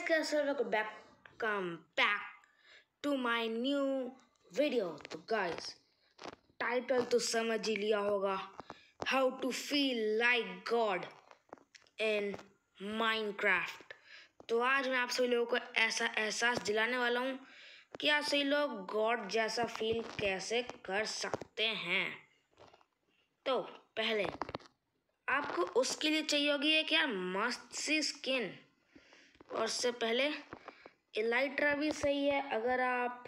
guys, guys, welcome back. Come back to my new video. तो guys, title तो समझ ही लिया होगा how to feel like God in Minecraft तो आज मैं आप सभी लोगों को ऐसा एहसास दिलाने वाला हूँ कि आप सभी लोग गॉड जैसा फील कैसे कर सकते हैं तो पहले आपको उसके लिए चाहिए होगी एक यार मस्त सी स्किन और उससे पहले एलाइट्रा भी सही है। अगर आप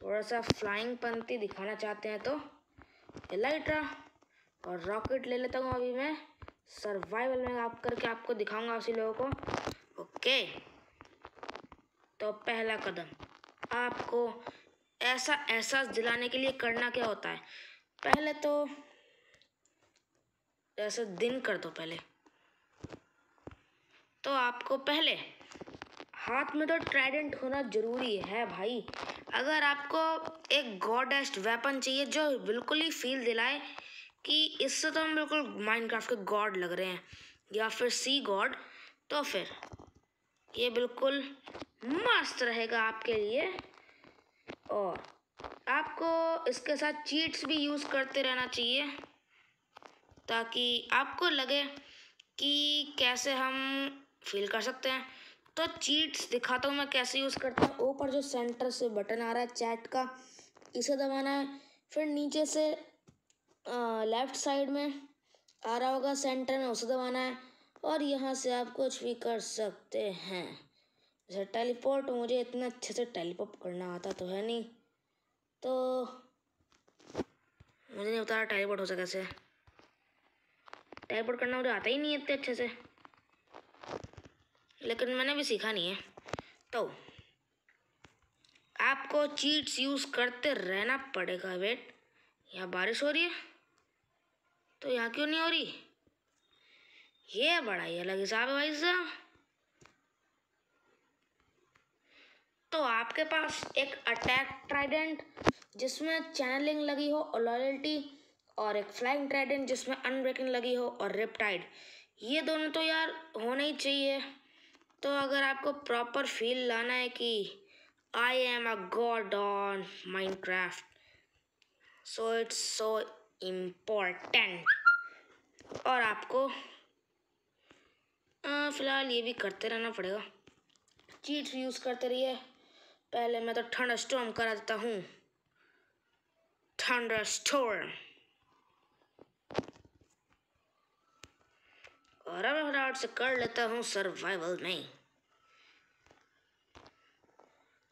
थोड़ा सा फ्लाइंग पंक्ति दिखाना चाहते हैं तो एलाइट्रा और रॉकेट ले लेता हूँ अभी मैं। सर्वाइवल में आप करके आपको दिखाऊँगा उसी लोगों को। ओके तो पहला कदम, आपको ऐसा एहसास दिलाने के लिए करना क्या होता है? पहले तो ऐसा दिन कर दो पहले। तो आपको पहले हाथ में तो ट्राइडेंट होना ज़रूरी है भाई। अगर आपको एक गॉडेस्ट वेपन चाहिए जो बिल्कुल ही फील दिलाए कि इससे तो हम बिल्कुल माइनक्राफ्ट के गॉड लग रहे हैं, या फिर सी गॉड तो फिर ये बिल्कुल मस्त रहेगा आपके लिए। और आपको इसके साथ चीट्स भी यूज़ करते रहना चाहिए, ताकि आपको लगे कि कैसे हम फील कर सकते हैं। तो चीट्स दिखाता हूँ मैं कैसे यूज़ करता हूँ। ऊपर जो सेंटर से बटन आ रहा है चैट का, इसे दबाना है। फिर नीचे से लेफ़्ट साइड में आ रहा होगा सेंटर में, उसे दबाना है। और यहाँ से आप कुछ भी कर सकते हैं। जैसे टेलीपोर्ट मुझे इतना अच्छे से टेलीपोर्ट करना आता तो है नहीं। तो मुझे नहीं पता टेलीपोर्ट हो सके कैसे टेलीपोर्ट करना मुझे आता ही नहीं इतने अच्छे से। लेकिन मैंने भी सीखा नहीं है। तो आपको चीट्स यूज़ करते रहना पड़ेगा वेट यहाँ बारिश हो रही है तो यहाँ क्यों नहीं हो रही? ये बड़ा ही अलग हिसाब है भाई साहब। तो आपके पास एक अटैक ट्राइडेंट जिसमें चैनलिंग लगी हो और लॉयल्टी और एक फ्लाइंग ट्राइडेंट जिसमें अनब्रेकिंग लगी हो और रिपटाइड ये दोनों तो यार होना ही चाहिए। तो अगर आपको प्रॉपर फील लाना है कि I am a god on Minecraft so it's so important और आपको फ़िलहाल ये भी करते रहना पड़ेगा। चीट यूज़ करते रहिए। पहले मैं तो ठंड स्टोम करा देता हूँ। ठंड स्टोर्म फटाफट से कर लेता हूँ सर्वाइवल नहीं।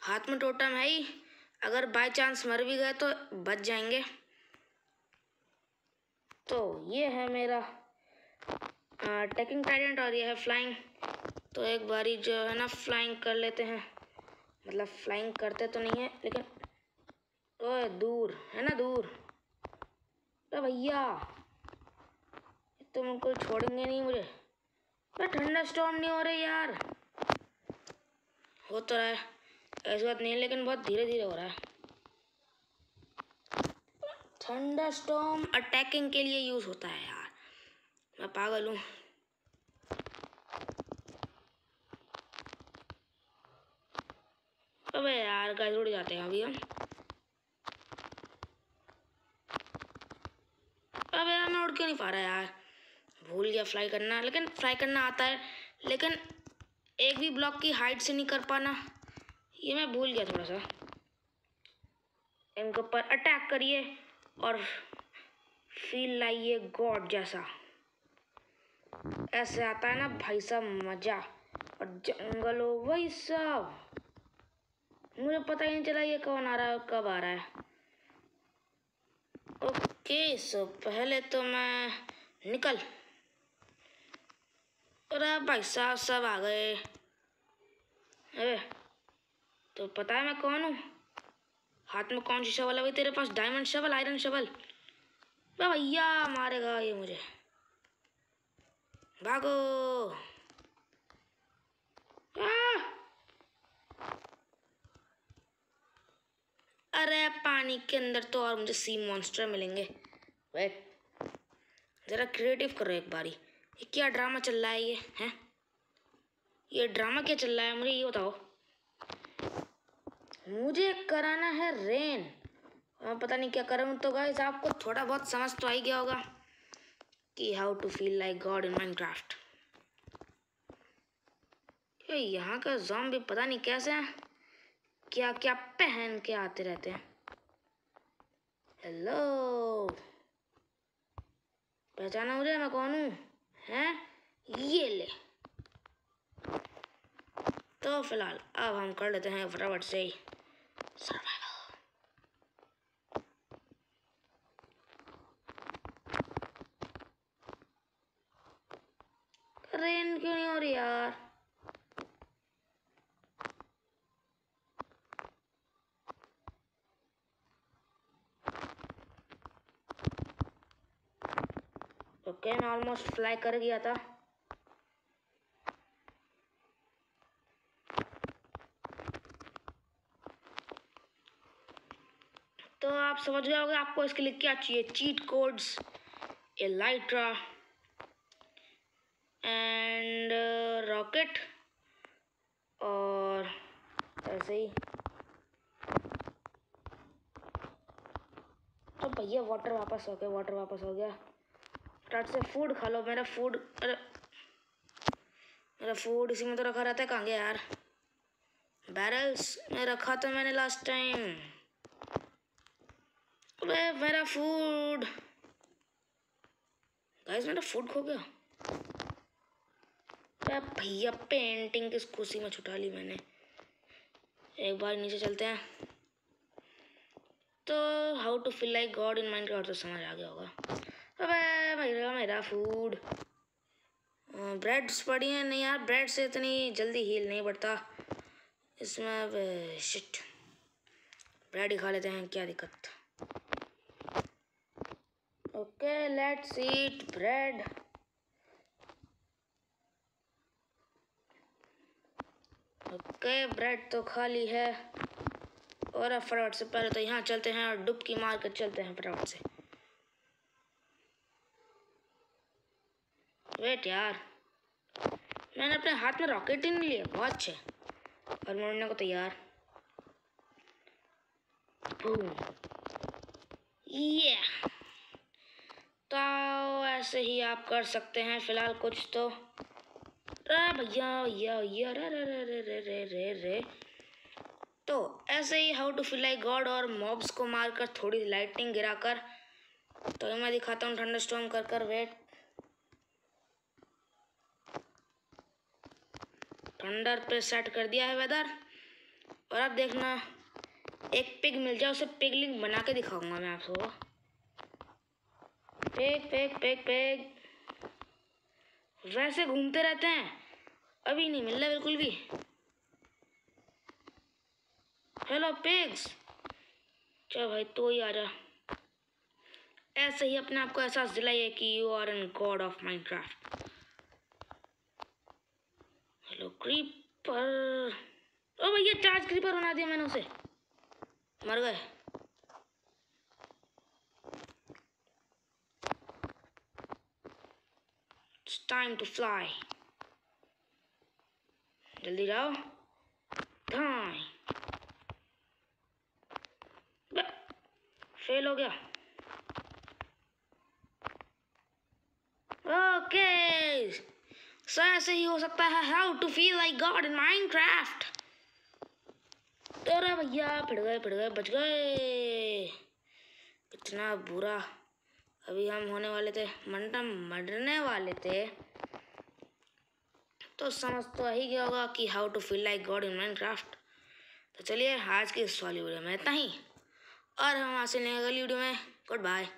हाथ में टोटम है ही। अगर बाय चांस मर भी गए तो बच जाएँगे। तो ये है मेरा टेकिंग टाइडेंट और ये है फ्लाइंग तो एक बारी जो है ना फ्लाइंग कर लेते हैं। मतलब फ्लाइंग करते तो नहीं है, लेकिन, ओए, दूर, है ना, दूर। तो भैया तुम उनको छोड़ेंगे नहीं मुझे। पर ठंडा स्टॉम नहीं हो रही यार। हो तो रहा है, ऐसी बात नहीं है, लेकिन बहुत धीरे धीरे हो रहा है। ठंडा स्टॉम अटैकिंग के लिए यूज़ होता है यार। मैं पागल हूँ। अबे यार गाइस उड़ जाते हैं अभी हम। अबे यार, मैं उड़ क्यों नहीं पा रहा यार? भूल गया फ्लाई करना। लेकिन फ्लाई करना आता है। लेकिन एक भी ब्लॉक की हाइट से नहीं कर पाना। ये मैं भूल गया थोड़ा सा इनके ऊपर अटैक करिए और फील लाइए गॉड जैसा। ऐसे आता है ना भाई साहब मज़ा। और जंगल हो, वही सब। मुझे पता ही नहीं चला ये कौन आ रहा है कब आ रहा है। ओके, सो पहले तो मैं निकल। अरे भाई साहब सब आ गए। अरे तो पता है मैं कौन हूँ? हाथ में कौन सी शवल है भाई तेरे पास डायमंड शवल आयरन शवल भैया, मारेगा ये मुझे। भागो। आ! अरे, पानी के अंदर तो और मुझे सी मॉन्स्टर मिलेंगे। वेट ज़रा क्रिएटिव करो एक बारी। ये क्या ड्रामा चल रहा है ये, हैं? ये ड्रामा क्या चल रहा है मुझे ये बताओ। मुझे कराना है रेन। मैं पता नहीं क्या करूँ तो गाइस आपको थोड़ा बहुत समझ तो आ ही गया होगा कि how to feel like God in Minecraft यहाँ का जॉम भी पता नहीं कैसे है, क्या क्या पहन के आते रहते हैं। हेलो पहचाना मुझे, मैं कौन हूँ? हैं? ये ले। तो फ़िलहाल, अब हम कर लेते हैं फटाफट से ही क्यों नहीं हो रही यार? मैं ऑलमोस्ट फ्लाई कर गया था तो आप समझ गए होगे आपको इसके लिए क्या चाहिए? Cheat codes elytra and rocket और ऐसे ही। तो भैया वाटर वापस हो गया वाटर वापस हो गया। फटाट से फ़ूड खा लो मेरा फ़ूड अरे मेरा फ़ूड इसी में तो रखा रहता है, कहाँ गया यार? बैरल्स में रखा था मैंने लास्ट टाइम अबे, मेरा फ़ूड गाइस मेरा फ़ूड खो गया। अरे भैया पेंटिंग किस खुशी में छुटा ली मैंने। एक बार नीचे चलते हैं। तो how to feel like God in mind तो समझ आ गया होगा। अबे मेरा मेरा फ़ूड। ब्रेड्स पड़ी हैं। नहीं यार ब्रेड से इतनी जल्दी हील नहीं बढ़ता। इसमें शिट ब्रेड ही खा लेते हैं, क्या दिक्कत। Okay let's eat bread okay bread तो खाली है। और अब फटाफट से पहले तो यहाँ चलते हैं और डुबकी मार कर चलते हैं फटाफट से। वेट यार। मैंने अपने हाथ में रॉकेट ही नहीं लिया, बहुत अच्छे। और मैं को तैयार। ये तो ऐसे ही आप कर सकते हैं फ़िलहाल कुछ तो। अरे भैया भैया भैया रे रे रे रे रे रे रे रे। तो ऐसे ही how to feel like God और मॉब्स को मारकर थोड़ी लाइटिंग गिराकर। तो मैं दिखाता हूँ ठंडा स्टॉम कर कर वेट थंडर पे सेट कर दिया है वेदर और अब देखना, एक पिग मिल जाए, उसे पिग पिगलिंग बना के दिखाऊँगा मैं आपको। पेग पेग पेग पेग वैसे घूमते रहते हैं, अभी नहीं मिल रहा बिल्कुल भी। हेलो पिग्स चलो भाई तो ही आ जा। ऐसे ही अपने आप को एहसास दिलाइए कि you are an God of Minecraft hello creeper ओ भैया चार्ज क्रीपर बना दिया मैंने उसे। मर गए। Time to fly. जल्दी जाओ। टाइम फेल हो गया। Okay okay. सो ऐसे ही हो सकता है how to feel like God in Minecraft अरे भैया फिर गए फिर गए, बच गए। इतना बुरा। अभी हम होने वाले थे मंडम मरने वाले थे। तो समझ तो ही गया होगा कि how to feel like God in Minecraft तो चलिए आज की इस वाली वीडियो में इतना ही। और हम आज से अगली वीडियो में गुड बाय